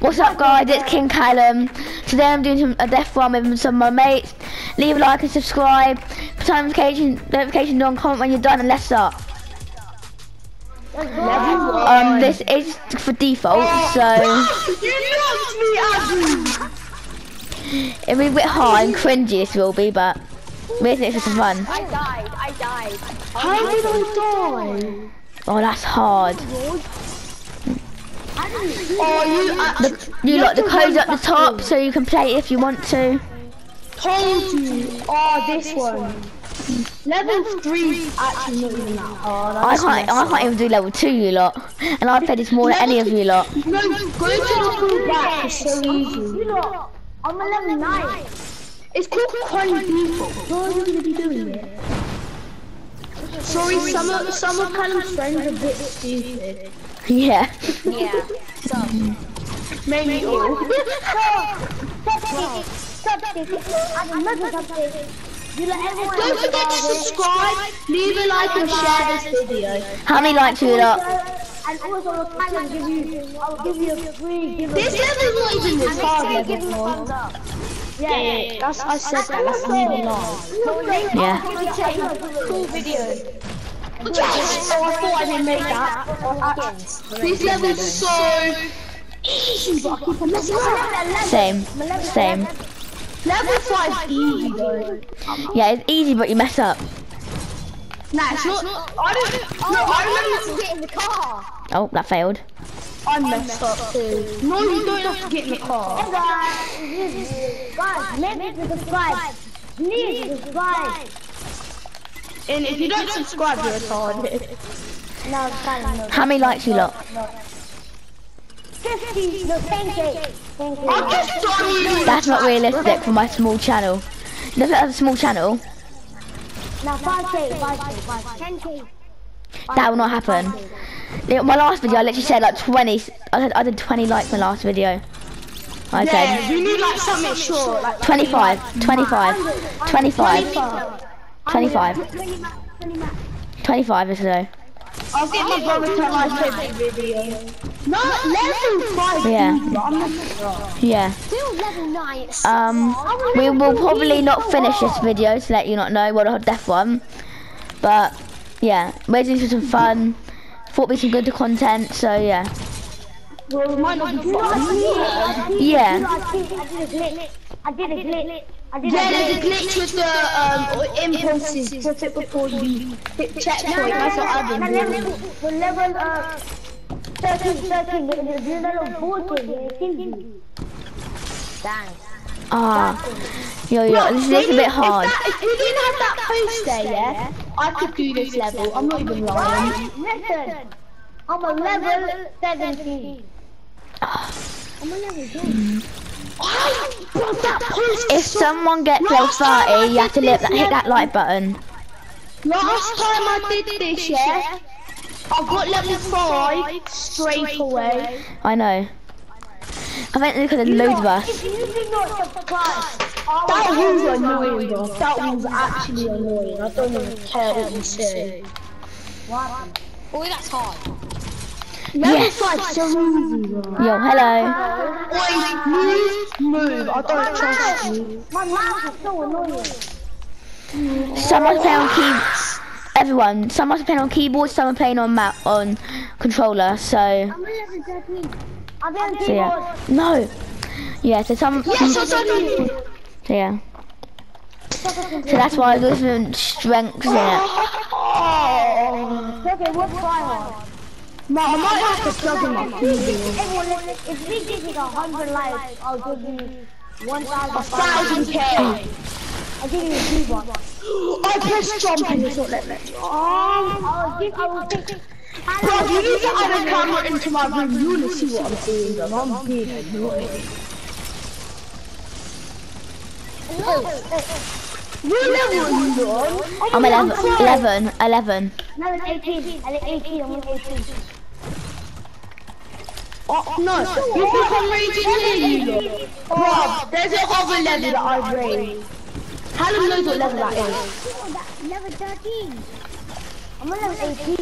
What's up guys, it's King Callum. Today I'm doing some, a death run with some of my mates. Leave a like and subscribe. Put notification, notifications on, comment when you're done and let's start. Um, this is for default, so it'll be a bit hard and cringy this will be, but we're doing it for some fun. I died. I died. How did I die? Oh, that's hard. Oh, you actually The, you lot, the code's at the top, so you can play it if you want to. told you. Oh, oh this one. Level three actually not even that hard. I can't, I can't even do level two, you lot, and I've played this more than any of you lot. No, go to the full back. It's so easy. You know, I'm a level nine. It's called Con Default. How are you gonna be doing it? Sorry, some of some of Callum's friends are a bit stupid. Yeah. Yeah. So. Maybe all. Don't forget to subscribe, leave a like and share this video. How many likes you lot? And also, I will give you, I'll give you a free giveaway. This level's not even this hard. Yeah, that's I said that. That's not even. Yeah. Cool video. Yes! Oh, I thought I didn't make that. This level's so easy, but I keep on messing up. Same. Same. Level five easy though. Yeah, it's easy, but you mess up. Nah, it's not. I don't. No, I remember. Get in the car. Oh, that failed. I messed up too. No, you don't have to get in the car. Guys, guys, make me subscribe. Please subscribe. And if you don't subscribe, you're retarded. No, it's fine. No. How many likes you lot? 50, no, 10k. 10k. I'm just done you. That's not realistic for my small channel. Look at a small channel. Now 5k, 5k, 5k. 10k. That will not happen. My last video, I literally said like 20. I did, I did 20 likes my last video. I Yeah, said you need like something short, like 25, 25, 25, 25, 25 25 is though. I'll get my brother to my favorite video. No, level five. Yeah. easy, but Yeah. Still level 9. Um, we will probably not finish this video to let you not know what a death one. But yeah, we're doing some fun. Thought we some good content, so yeah. Well, it might not be fun. Yeah. I did a glitch. I did a glitch. I did a Yeah, there's a glitch. with the um impulses. Put it before you hit checkpoint. That's what I've been doing. the level uh 13, 13, the, the, the level 14, it kills you. Dang. Ah, yo yo, this is a bit hard. If, that, if you didn't have that post there, yeah, I could do this level. I'm not even lying. Listen, I'm a level 17. I'm a level 10. I brought that post. If someone gets level 30, you have to hit that, hit that like button. Last time I did this, yeah, I got level five straight away. I know. I think because there's loads of us. If you do not subscribe, That was annoying, bro. That was actually annoying. I don't even care what you say. Boy, that's hard. Yes. five so easy. Yo, hello. Oi, move, move. I don't trust you. My mouse is so annoying. Someone's playing on key. Everyone, someone's playing on keyboard, someone playing on map on controller. So, I'm a level 13. I'm on so yeah. No. Yeah. So some. Yes, I done it. So yeah. So that's why got some strengths in it. Okay, what's fire? No, I might have to plug in my keyboard. If we give it a hundred likes, I'll give you one thousand. Thousand K. I'll give you a keyboard. I pressed jump and it's not letting me. Oh. I'll give. Take. Bro, you need to add a camera into my room. You wanna see what I'm doing. I'm being annoying. What level are you on? I'm 11, 11, 11. No, it's 18. I'm 18. I'm on 18. Oh, no, you think I'm raging near you, lot? Bro, there's another level that I've raised. Callum knows what level that is. Level 13. I'm on level 18.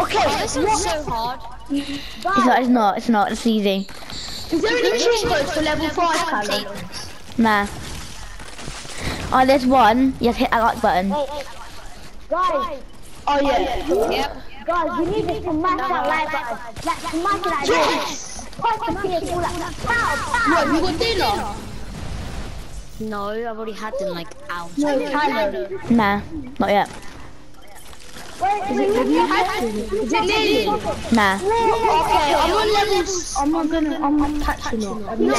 Okay, oh, This what- is so hard. It's not, it's not, it's not, it's easy. Is there any cheat codes for level 5, Callum? Nah. Oh, there's one. You have to hit that like button. Hey, hey. Guys, Oh yeah. Yep. Guys, you need to smash that like button. Like, smash it like this. Punch the PS4 like, pow, pow. What, you got dinner? No, I've already had them like out. No, Callum. Nah, not yet. Wait, Is it, have you wait, had dinner? Is it nearly? Nah. Okay, I'm on level. I'm not gonna. I'm not catching it. No,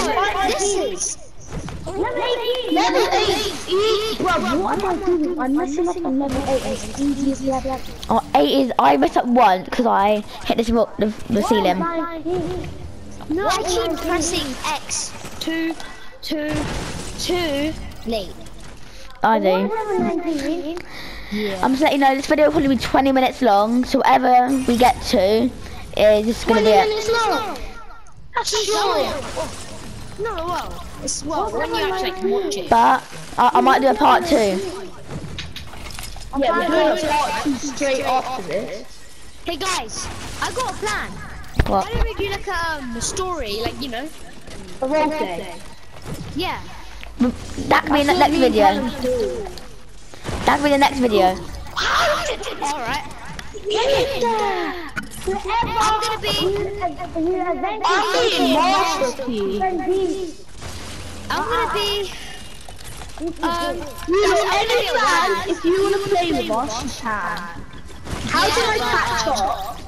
this is. Level 18. Level 8 E Bro, what am I doing? I'm messing up on level 8. It's the easiest level. Oh, eight is, I messed up once because I hit this rock, the, the ceiling. No, I keep pressing X. Two, two, two. Late. I do. Level 19. I'm just letting you know, this video will probably be 20 minutes long, so whatever we get to is just gonna be it. minutes long. That's short. No, well, it's well when you actually like, watch it. But I, I might do a part two. Yeah, we're doing a part two straight after this. Hey guys, I got a plan. What? Why don't we do like um, a story, like you know? A roleplay. Yeah. That could be in the next video. That could be the next video. All right. I'm gonna be- I'm being masterpiece. I'm gonna be. Um. You know, any plan, if you want to play with us, you can. How do I catch up?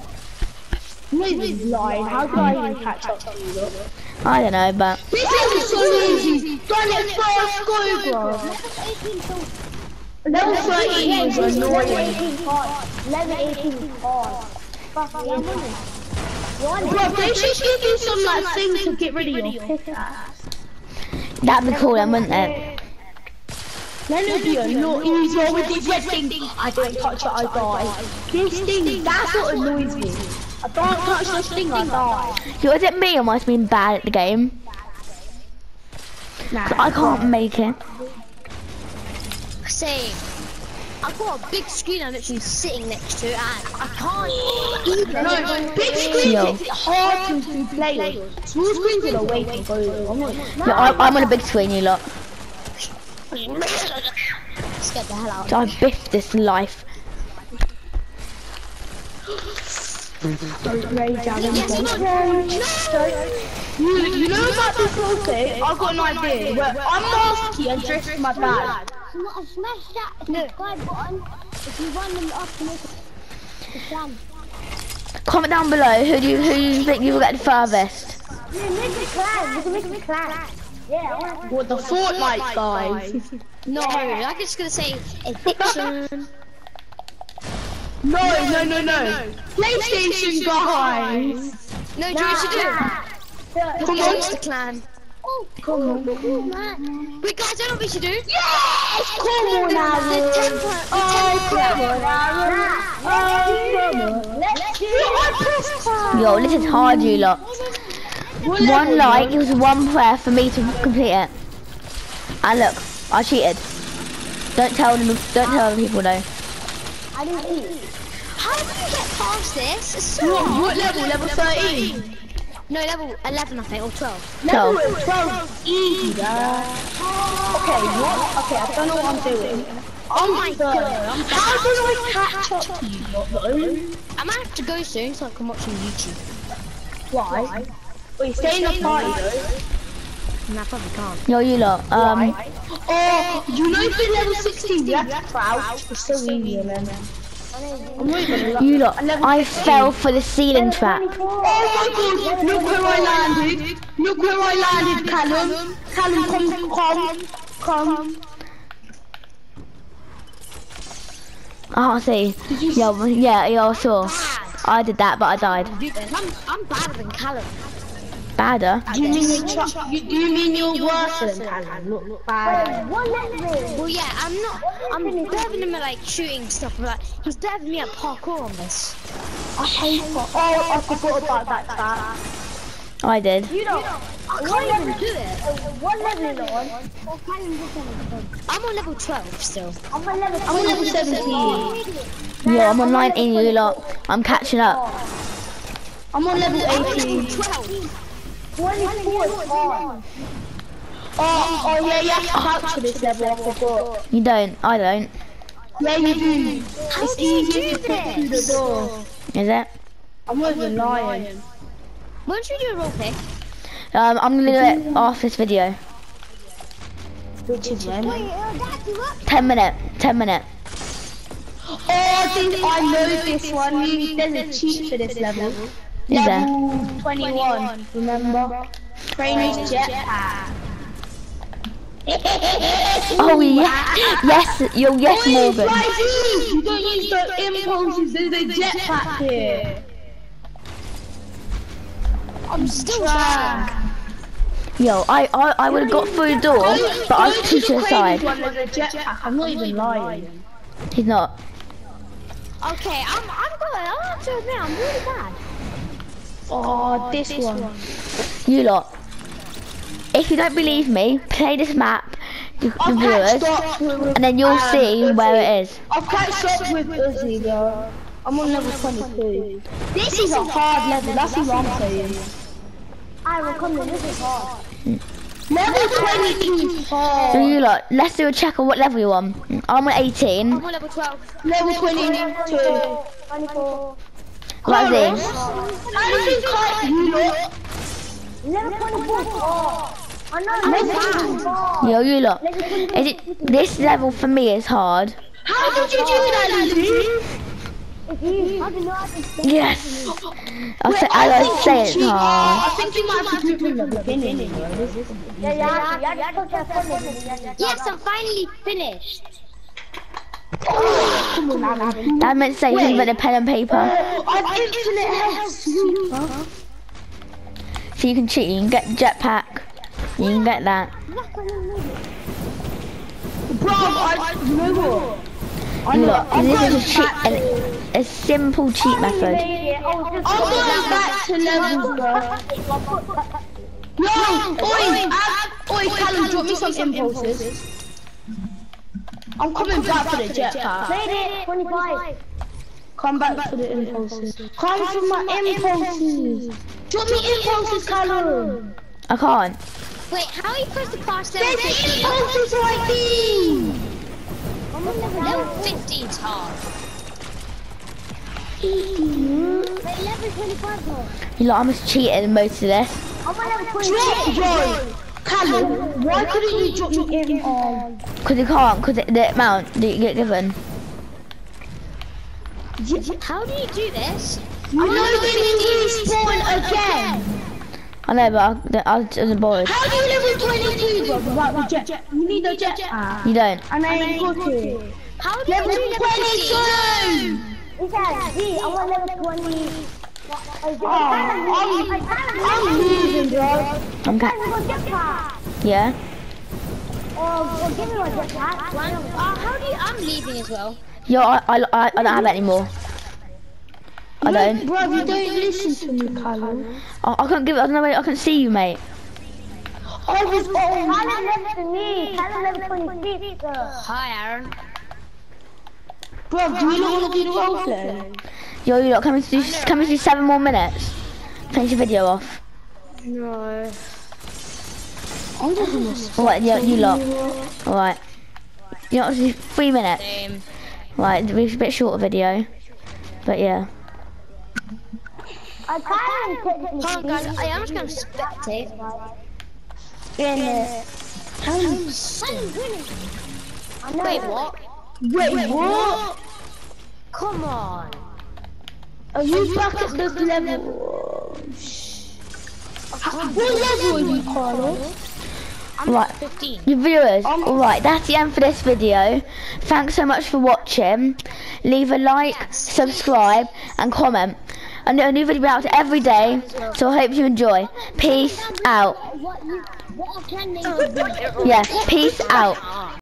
I'm not even lying. How do I even catch up to you? I don't know, but This is so easy. Done it first go, bro. Level 13 was annoying. Level 18 is hard. Fuck me. Bro, they should give you some like thing to get rid of your pickaxe. That'd be cool then, wouldn't it? Then it'll be a lot easier with these red things. I don't touch it, I die. This thing, that's what annoys me. I don't touch this thing, I die. So is it me or am I just being bad at the game? Nah, 'Cause I can't make it. Same. I've got a big screen I'm literally sitting next to, and I can't even. No, big screens Yo. it's hard to play with. Small screens are the way to go. I'm not- Yeah, I, I'm on a big screen, you lot. Scared the hell out. So I biffed this life. You, you know about this whole thing? I've got an idea. Where I'm master key and drift my dad. Smash that subscribe button if you want them up to make. Comment down below who do you, who you think you will get the furthest. We can make a clan. We can make a clan. Yeah, I want. What the Fortnite guys? No, I'm just gonna say addiction. No, no, no, no. PlayStation guys. No, do you know what you should do? Come on. Monster Clan. Come on. Wait, guys, I know what we should do. Yes! Come on, The Aaron. Oh, come on, Aaron. Oh, come on. Let's do I pressed time. Yo, this is hard, you lot. One like you equals one prayer for me to complete it. And look, I cheated. Don't tell them. Don't tell the people though. I didn't eat. How do you get past this? It's so What, what level? Level 13? No, level 11, I think, or 12. Level Twelve. 12 is easy, guys. Okay, what? Okay, I don't know what I'm doing. Oh my god. How do I catch up to you, lot, though? I might have to go soon so I can watch on YouTube. Why? Wait, stay in the party, though. And I probably can't. Yo, you lot. Um, Oh, you know for level 16 you have to crouch. It's so easy, man. I'm not even you lot. I fell for the ceiling trap. Oh my god, look where I landed. Look where I landed, Callum. Callum, come, come, come. I see. Yo, yeah, yeah, I saw. I did that, but I died. I'm, I'm better than Callum. Badder. Do you mean you're, tr- you, do you mean you're worse than Callum? Not bad. One level. Well, yeah, I'm not. I'm better than him at like shooting stuff. But like, he's better me at parkour on this. I hate Oh, I forgot about that chat. Oh, I did. You know, I can't even do it. one level on. Or can you just on I'm on level 12 still. I'm on level. I'm on level 17. Yo, I'm on 19, you lot. I'm catching up. I'm on level 18. 24 is hard. Oh, oh yeah, you have to crouch for this level, I forgot. You don't. I don't. Yeah, you do. It's easier to get through the door. Is it? I'm not even lying. Why don't you do a role pick? Um, I'm gonna do it after this video. Which is when? Ten minute. Ten minute. Oh, this, I know this one. You- There's a cheat for this level. Is there? Level 21, remember? Trainer's jetpack. Oh yeah. Ah. Yes. Yo. Yes, Morgan. Right, you don't use the impulses. There's a jetpack here. I'm still Trash. Yo. I. I. I would have got through the door, but I was too to the side. One, there's a jetpack. I'm not even lying. He's not. Okay, I'm I'm going. I'll have to admit, I'm really bad. Oh, this one. You lot. If you don't believe me, play this map, the, the viewers, and then you'll um, see where it is. I've catched up with Uzi though. I'm on level 22. This is a hard level, that's what I'm saying. I will come to this is hard. Level 22 is So you lot, let's do a check on what level you're on. I'm on 18. I'm on level 12. Level 22. 24. What is it? I think I, you lot, Level 24 24. Yo, you. Is it, this level for me is hard. how did you do that, Yes. I say it's hard. I think you might have to do the beginning. Yes, I'm finally finished. Come. That meant to say he's invented pen and paper. Oh, I've infinite health, sweeper. So you can cheat, you can get jetpack. You can get that. Bro, I, you know what? I You know, lot, I'm this is a cheat, a, a simple cheat oh, method. Oh, I'm going back to levels, bro. No, oi, Ab, oi, Callum, drop me some impulses. I'm coming back for the jetpack. Made it, 25. Come back for the impulses. Come for my impulses. Drop me impulses, Callum. I can't. Wait, how are you supposed to pass level There's 15? impulses right there. Level 15 is hard. Wait, level 25 though. You lot, I'm just cheating in most of this. I'm on level Drop, 26. bro. Callum, why couldn't you drop me in Because you can't, because the amount that you get given. How do you do this? You know when you respawn again. I know, but I, I wasn't bored. How do you level 22, bro, without the jet? You need a jetpack. You don't. And I ain't got it. How do you Level do level 22! It's at G, I'm on level 20. Oh, I'm, I'm losing, bro. I'm ca- Guys, we got jetpack. Yeah? Oh, well, give me my jetpack. One, oh, how do you? I'm leaving as well. Yo, I, I, I, I don't have it anymore. I don't. Bro, you don't listen to me, Callum. I, I can't give it, I don't know I can see you, mate. I was on. Callum left to me. Callum level 26. uh. Hi, Aaron. Bro, do you not want to do the roleplay? Yo, you lot, coming to do, coming to do seven more minutes. Finish your video off. No. I'm just gonna Alright, yo, you lot. Alright. You know, do three minutes. Same. Right, it's a bit shorter video. But yeah. I can't technically Hold on, guys. I am just gonna spectate. in it. I know. Wait, what? Wait, what? Come on. Are you back at this level? What level are you, Carlos? I'm Right. 15. Your viewers, alright, that's the end for this video. Thanks so much for watching. Leave a like, subscribe, and comment. A new, a new video out every day, so I hope you enjoy. Peace out. What you, what can they Yeah, peace out.